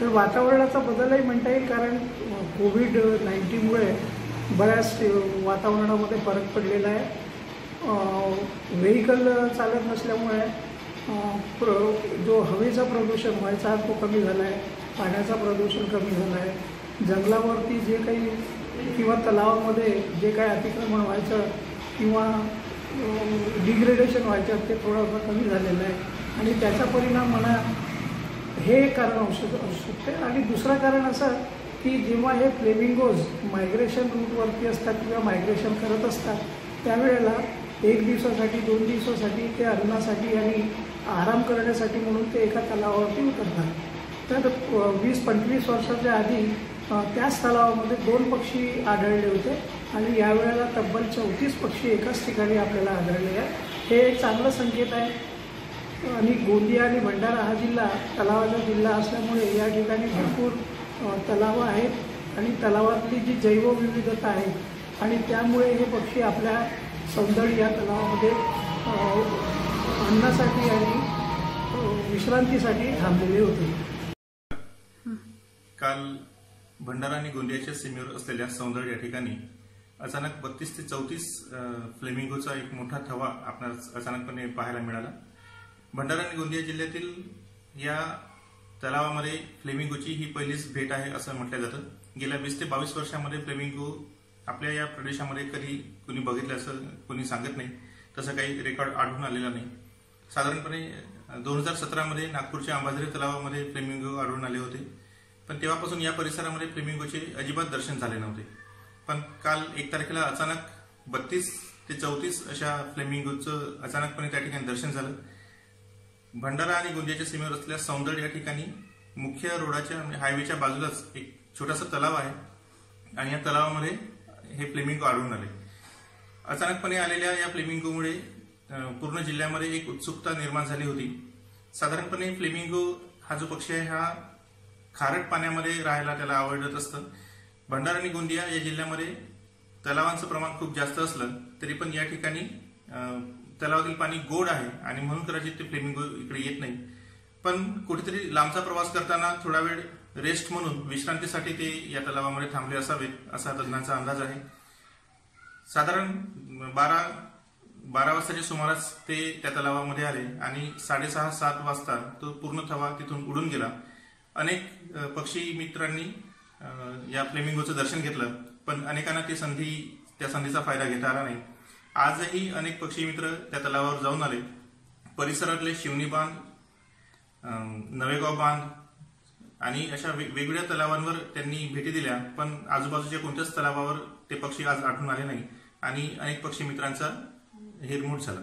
तर वातावरणाचा बदलही म्हणता येईल कारण कोविड नाईन्टीनमुळे बऱ्याच वातावरणामध्ये फरक पडलेला आहे. व्हेकल चालत नसल्यामुळे प्र जो हवेचा प्रदूषण व्हायचा तो कमी झाला आहे पाण्याचा प्रदूषण कमी झालं आहे जंगलावरती जे काही किंवा तलावामध्ये जे काही अतिक्रमण व्हायचं किंवा डिग्रेडेशन व्हायचं ते थोडंसं कमी झालेलं आहे. आणि त्याचा परिणाम म्हणा हे एक कारण असू असू शकते आणि दुसरं कारण असं की जेव्हा हे फ्लेमिंगोज मायग्रेशन रूटवरती असतात किंवा मायग्रेशन करत असतात त्यावेळेला एक दिवसासाठी दोन दिवसासाठी ते अन्नासाठी आणि आराम करण्यासाठी म्हणून ते एका तलावावरती उतरतात. तर वीस पंचवीस वर्षाच्या आधी त्याच तलावामध्ये दोन पक्षी आढळले होते आणि यावेळेला तब्बल चौतीस पक्षी एकाच ठिकाणी आपल्याला आढळले आहे हे एक चांगलं संकेत आहे. आणि गोंदिया आणि भंडारा हा जिल्हा तलावाचा जिल्हा असल्यामुळे या ठिकाणी भरपूर तलाव तलावं आहेत आणि तलावातली जी जैवविविधता आहे आणि त्यामुळे हे पक्षी आपल्या सौंदर्य या तलावामध्ये अन्नासाठी आणि विश्रांतीसाठी थांबलेले होते. काल भंडारा आणि गोंदियाच्या सीमेवर असलेल्या सौंदर्य या ठिकाणी अचानक बत्तीस ते चौतीस फ्लेमिंगोचा एक मोठा थवा आपणास अचानकपणे पाहायला मिळाला. भंडारा आणि गोंदिया जिल्ह्यातील या तलावामध्ये फ्लेमिंगोची ही पहिलीच भेट आहे असं म्हटलं जातं. गेल्या वीस ते बावीस वर्षामध्ये फ्लेमिंगो आपल्या या प्रदेशामध्ये कधी कुणी बघितलं असं कुणी सांगत नाही. तसं काही रेकॉर्ड आढळून आलेला नाही. साधारणपणे दोन हजार सतरामध्ये नागपूरच्या अंबाझरी तलावामध्ये फ्लेमिंगो आढळून आले होते. पण तेव्हापासून या परिसरामध्ये फ्लेमिंगोचे अजिबात दर्शन झाले नव्हते. पण काल एक तारखेला अचानक बत्तीस ते चौतीस अशा फ्लेमिंगोचं अचानकपणे त्या ठिकाणी दर्शन झालं. भंडारा आणि गोंदियाच्या सीमेवर असलेल्या सौंदर्य या ठिकाणी मुख्य रोडाच्या म्हणजे हायवेच्या बाजूलाच एक छोटासा तलाव आहे. आणि या तलावामध्ये हे फ्लेमिंगो आढळून आले. अचानकपणे आलेल्या या फ्लेमिंगोमुळे पूर्ण जिल्ह्यामध्ये एक उत्सुकता निर्माण झाली होती. साधारणपणे फ्लेमिंगो हा जो पक्षी आहे हा खारट पाण्यामध्ये राहायला त्याला आवडत असतं. भंडारा आणि गोंदिया या जिल्ह्यामध्ये तलावांचं प्रमाण खूप जास्त असलं तरी पण या ठिकाणी तलावातील पाणी गोड आहे आणि म्हणून कदाचित ते फ्लेमिंगो इकडे येत नाही. पण कुठेतरी लांबचा प्रवास करताना थोडा वेळ रेस्ट म्हणून विश्रांतीसाठी ते या तलावामध्ये थांबले असावेत असा तज्ञांचा अंदाज आहे. साधारण बारा बारा वाजताच्या सुमारास ते त्या तलावामध्ये आले आणि साडेसहा सात वाजता तो पूर्ण थवा तिथून उडून गेला. अनेक पक्षी मित्रांनी या फ्लेमिंगोचं दर्शन घेतलं पण अनेकांना ती संधी त्या संधीचा फायदा घेता आला नाही. आजही अनेक पक्षी मित्र त्या तलावावर जाऊन आले. परिसरातले शिवनी बांध नवेगाव बांध आणि अशा वेगवेगळ्या तलावांवर त्यांनी भेटी दिल्या पण आजूबाजूच्या कोणत्याच तलावावर ते पक्षी आज आढळून आले नाही आणि अनेक पक्षी मित्रांचा हिरमोड झाला.